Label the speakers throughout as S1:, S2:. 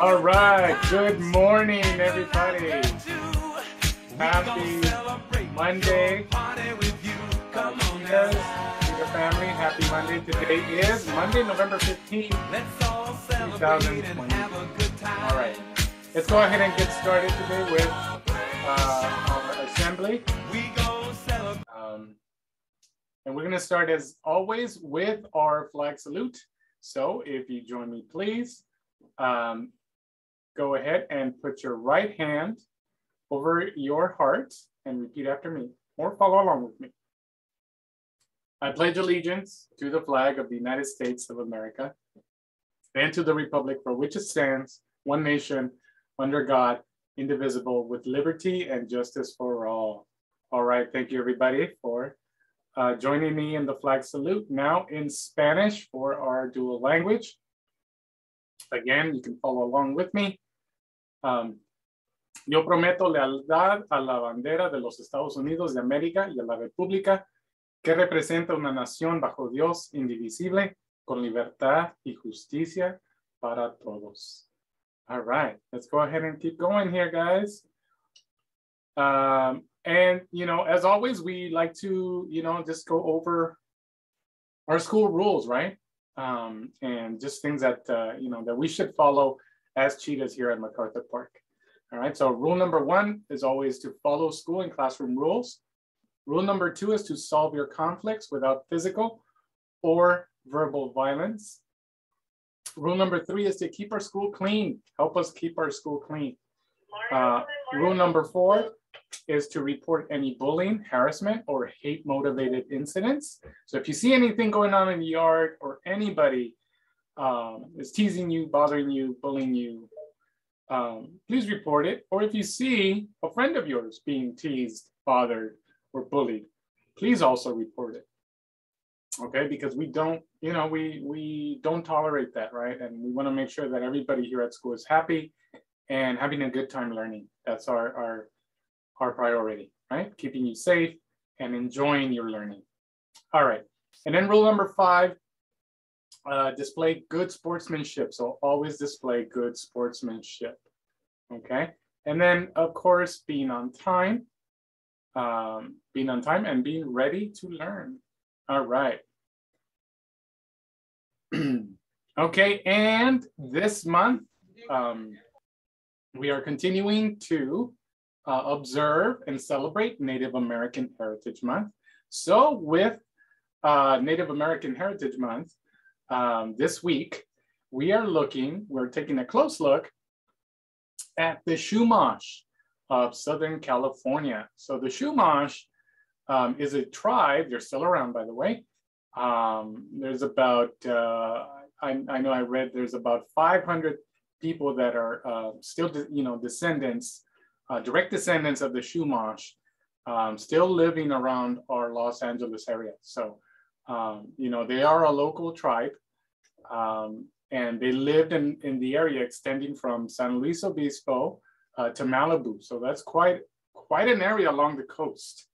S1: All right. Good morning, everybody. Happy Monday. Yes, family. Happy Monday. Today is Monday, November 15th.
S2: Let's all celebrate and
S1: 2020.
S2: have a good time.
S1: All right. Let's go ahead and get started today with uh, our assembly. Um, and we're going to start as always with our flag salute. So if you join me, please, um, go ahead and put your right hand over your heart and repeat after me or follow along with me. I pledge allegiance to the flag of the United States of America and to the republic for which it stands, one nation, under God, indivisible, with liberty and justice for all. All right, thank you everybody for uh, joining me in the flag salute. Now in Spanish for our dual language. Again, you can follow along with me. Um, yo prometo lealtad a la bandera de los Estados Unidos de América y a la República que representa una nación bajo Dios indivisible, con libertad y justicia para todos. All right, let's go ahead and keep going here, guys. Um, and, you know, as always, we like to, you know, just go over our school rules, right? Um, and just things that, uh, you know, that we should follow as cheetahs here at MacArthur Park. All right, so rule number one is always to follow school and classroom rules. Rule number two is to solve your conflicts without physical or verbal violence. Rule number three is to keep our school clean. Help us keep our school clean. Uh, rule number four is to report any bullying, harassment, or hate motivated incidents. So if you see anything going on in the yard or anybody um, is teasing you, bothering you, bullying you, um, please report it. Or if you see a friend of yours being teased, bothered, or bullied, please also report it. Okay, because we don't, you know, we we don't tolerate that, right? And we want to make sure that everybody here at school is happy and having a good time learning. That's our our our priority, right? Keeping you safe and enjoying your learning. All right, and then rule number five, uh, display good sportsmanship. So always display good sportsmanship. Okay, and then of course being on time, um, being on time and being ready to learn. All right. okay, and this month um, we are continuing to uh, observe and celebrate Native American Heritage Month. So with uh, Native American Heritage Month, um, this week, we are looking, we're taking a close look at the Chumash of Southern California. So the Chumash um, is a tribe, they're still around by the way. Um, there's about, uh, I, I know I read there's about 500 people that are uh, still, you know, descendants, uh, direct descendants of the Chumash, um, still living around our Los Angeles area. So, um, you know, they are a local tribe um, and they lived in, in the area extending from San Luis Obispo uh, to Malibu. So that's quite, quite an area along the coast,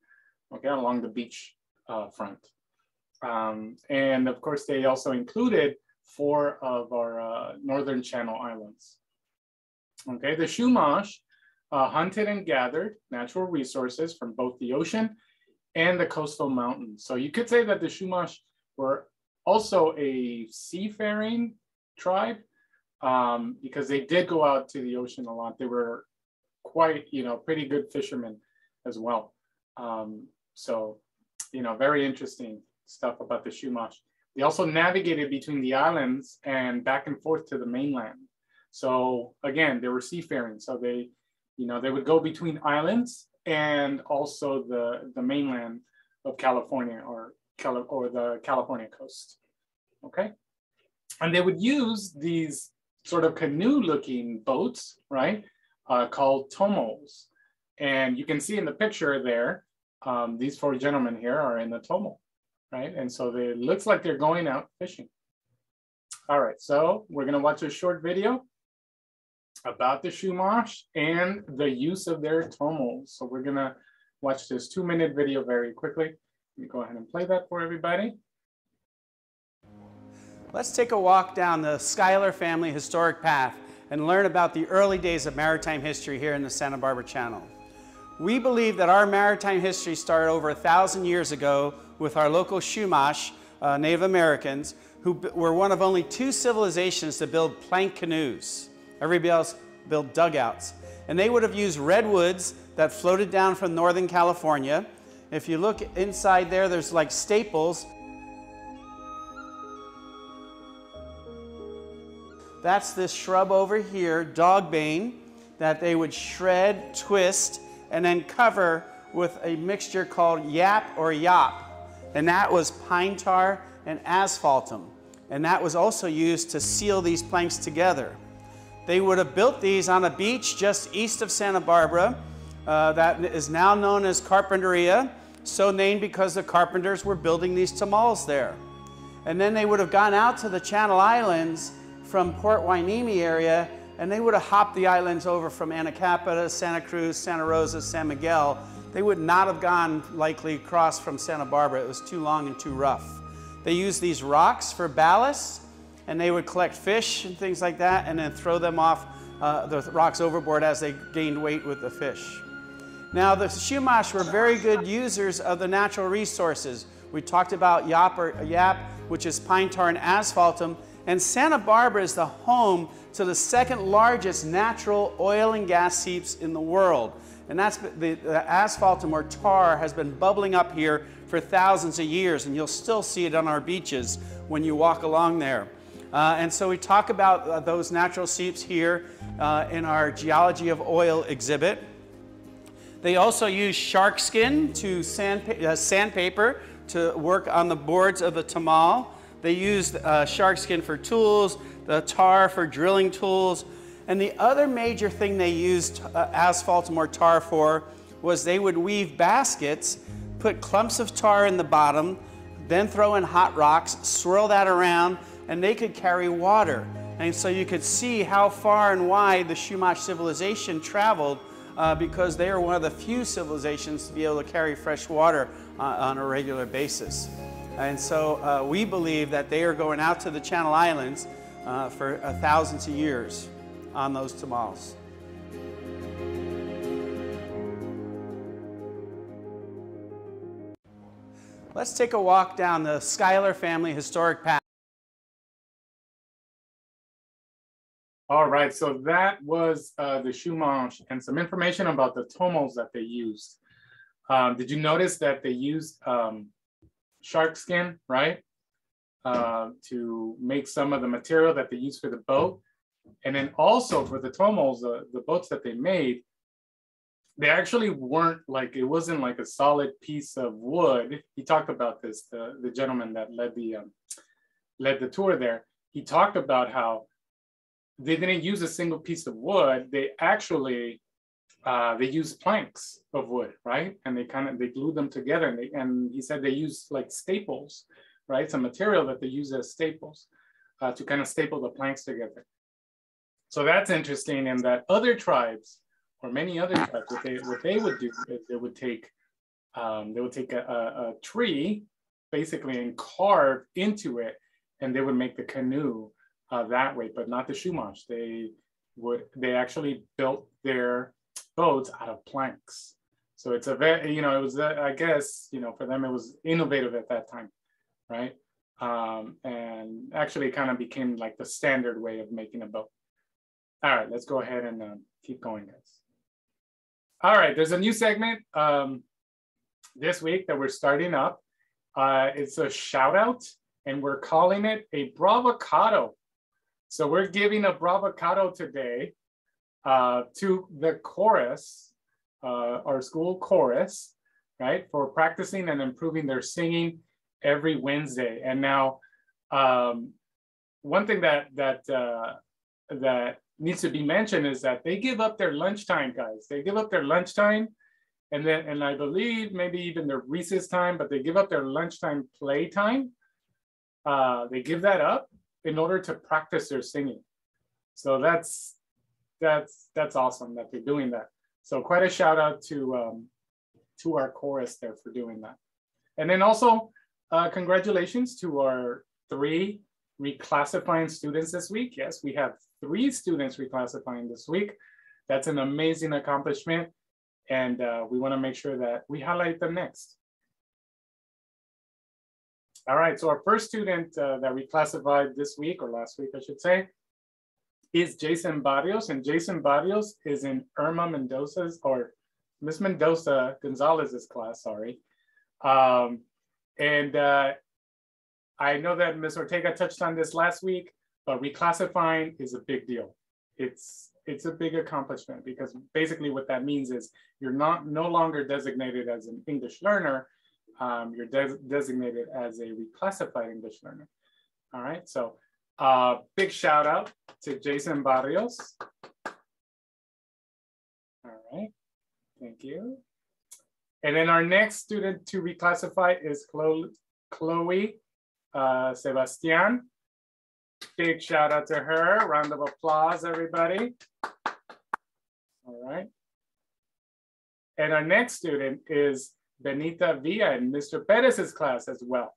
S1: okay, along the beach uh, front. Um, and of course, they also included four of our uh, Northern Channel Islands. Okay, the Chumash uh, hunted and gathered natural resources from both the ocean and the coastal mountains. So you could say that the Chumash were also a seafaring tribe um, because they did go out to the ocean a lot. They were quite, you know, pretty good fishermen as well. Um, so, you know, very interesting stuff about the Chumash. They also navigated between the islands and back and forth to the mainland. So again, they were seafaring. So they, you know, they would go between islands and also the, the mainland of California or, Cali or the California coast. Okay. And they would use these sort of canoe looking boats, right? Uh, called tomols. And you can see in the picture there, um, these four gentlemen here are in the tomol, right? And so they, it looks like they're going out fishing. All right, so we're gonna watch a short video about the Chumash and the use of their tomols. So we're gonna watch this two minute video very quickly. Let me go ahead and play that for everybody.
S3: Let's take a walk down the Schuyler family historic path and learn about the early days of maritime history here in the Santa Barbara Channel. We believe that our maritime history started over a thousand years ago with our local Chumash, uh, Native Americans, who were one of only two civilizations to build plank canoes. Everybody else built dugouts. And they would have used redwoods that floated down from Northern California. If you look inside there, there's like staples. That's this shrub over here, dogbane, that they would shred, twist, and then cover with a mixture called yap or yop. And that was pine tar and asphaltum. And that was also used to seal these planks together. They would have built these on a beach just east of Santa Barbara uh, that is now known as Carpinteria, so named because the carpenters were building these tomols there. And then they would have gone out to the Channel Islands from Port Hueneme area, and they would have hopped the islands over from Anacapa Santa Cruz, Santa Rosa, San Miguel. They would not have gone likely across from Santa Barbara. It was too long and too rough. They used these rocks for ballast, and they would collect fish and things like that, and then throw them off uh, the rocks overboard as they gained weight with the fish. Now, the Chumash were very good users of the natural resources. We talked about yap, or, yap which is pine tar and asphaltum, and Santa Barbara is the home to the second largest natural oil and gas seeps in the world. And that's the, the asphaltum or tar has been bubbling up here for thousands of years, and you'll still see it on our beaches when you walk along there. Uh, and so we talk about uh, those natural seeps here uh, in our Geology of Oil exhibit. They also use shark skin to sand, uh, sandpaper to work on the boards of the tomol. They used uh, shark skin for tools, the tar for drilling tools. And the other major thing they used uh, asphaltum or tar for was they would weave baskets, put clumps of tar in the bottom, then throw in hot rocks, swirl that around, and they could carry water. And so you could see how far and wide the Chumash civilization traveled uh, because they are one of the few civilizations to be able to carry fresh water uh, on a regular basis. And so uh, we believe that they are going out to the Channel Islands uh, for thousands of years on those tomols. Let's take a walk down the Schuyler family historic path.
S1: All right, so that was uh, the Chumash and some information about the tomols that they used. Um, did you notice that they used um, shark skin, right? Uh, to make some of the material that they use for the boat. And then also for the tomols, uh, the boats that they made, they actually weren't like, it wasn't like a solid piece of wood. He talked about this, the, the gentleman that led the, um, led the tour there. He talked about how they didn't use a single piece of wood. They actually uh, they use planks of wood, right? And they kind of they glue them together. And, they, and he said they use like staples, right? Some material that they use as staples uh, to kind of staple the planks together. So that's interesting. And that other tribes, or many other tribes, what they what they would do is they would take um, they would take a, a, a tree, basically, and carve into it, and they would make the canoe uh, that way, but not the Chumash. They would they actually built their boats out of planks. So it's a very, you know, it was, I guess, you know, for them, it was innovative at that time, right? Um, and actually kind of became like the standard way of making a boat. All right, let's go ahead and uh, keep going, guys. All right, there's a new segment um, this week that we're starting up. Uh, it's a shout out, and we're calling it a bravocado. So we're giving a bravocado today uh, to the chorus, uh, our school chorus, right, for practicing and improving their singing every Wednesday. And now, um, one thing that that uh, that needs to be mentioned is that they give up their lunchtime, guys. They give up their lunchtime, and then and I believe maybe even their recess time, but they give up their lunchtime playtime. Uh, they give that up in order to practice their singing. So that's that's that's awesome that they're doing that. So quite a shout out to um, to our chorus there for doing that. And then also uh, congratulations to our three reclassifying students this week. Yes, we have three students reclassifying this week. That's an amazing accomplishment. And uh, we wanna make sure that we highlight them next. All right, so our first student uh, that we classified this week, or last week, I should say, is Jason Barrios. And Jason Barrios is in Irma Mendoza's, or Miss Mendoza Gonzalez's class, sorry. Um, and uh, I know that Ms. Ortega touched on this last week, but reclassifying is a big deal. It's it's a big accomplishment because basically what that means is you're not no longer designated as an English learner, um, you're de designated as a reclassified English learner. All right, so uh, big shout out to Jason Barrios. All right, thank you. And then our next student to reclassify is Chloe, Chloe uh, Sebastian. Big shout out to her. Round of applause, everybody. All right. And our next student is Benita Villa in Mr. Perez's class as well.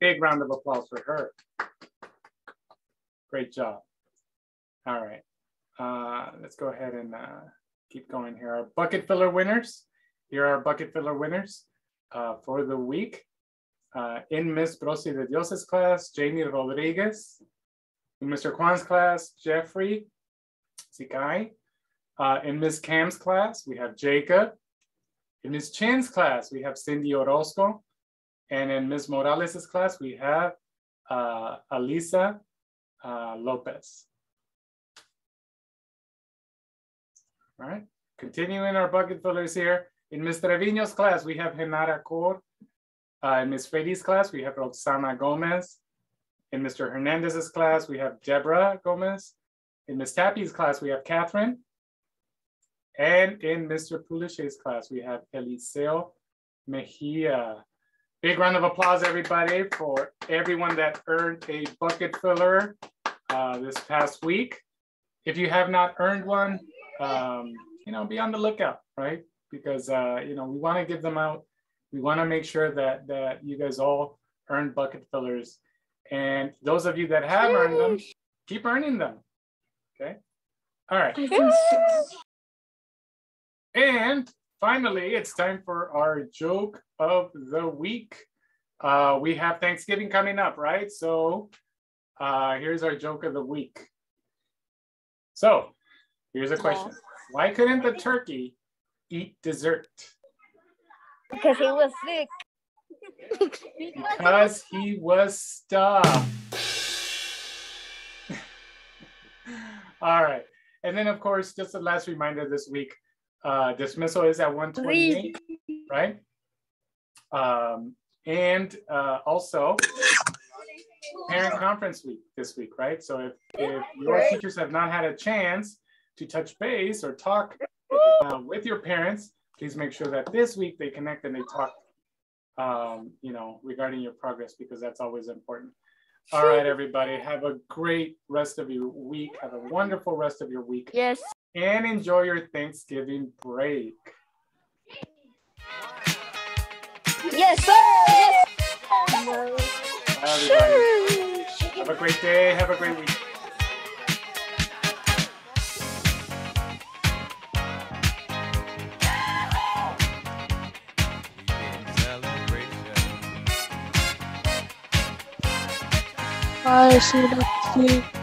S1: Big round of applause for her. Great job. All right. Uh, let's go ahead and uh, keep going here. Our bucket filler winners. Here are our bucket filler winners uh, for the week. Uh, in Miss Brosi de Dios's class, Jamie Rodriguez. In Mr. Kwan's class, Jeffrey Sikai. Uh, in Miss Cam's class, we have Jacob. In Ms. Chen's class, we have Cindy Orozco. And in Ms. Morales' class, we have uh, Alisa uh, Lopez. All right, continuing our bucket fillers here. In Ms. Trevino's class, we have Renata Cor. Uh, in Ms. Freddy's class, we have Roxana Gomez. In Mr. Hernandez's class, we have Deborah Gomez. In Ms. Tappy's class, we have Catherine. And in Mr. Puliche's class, we have Eliseo Mejia. Big round of applause, everybody, for everyone that earned a bucket filler uh, this past week. If you have not earned one, um, you know, be on the lookout, right? Because, uh, you know, we want to give them out. We want to make sure that, that you guys all earn bucket fillers. And those of you that have earned them, keep earning them, okay? All right. And finally, it's time for our joke of the week. Uh, we have Thanksgiving coming up, right? So uh, here's our joke of the week. So here's a question. Why couldn't the turkey eat dessert?
S4: Because he was sick.
S1: Because he was stuffed. All right. And then, of course, just a last reminder this week, uh, dismissal is at 128, right? Um, and uh, also parent conference week this week, right? So if, if your teachers have not had a chance to touch base or talk uh, with your parents, please make sure that this week they connect and they talk, um, you know, regarding your progress because that's always important. All right, everybody, have a great rest of your week. Have a wonderful rest of your week
S4: Yes.
S1: And enjoy your Thanksgiving break.
S4: Yes, sir. Yes.
S1: Bye, everybody. Have a great day. Have a great week.
S5: Bye, see you next week.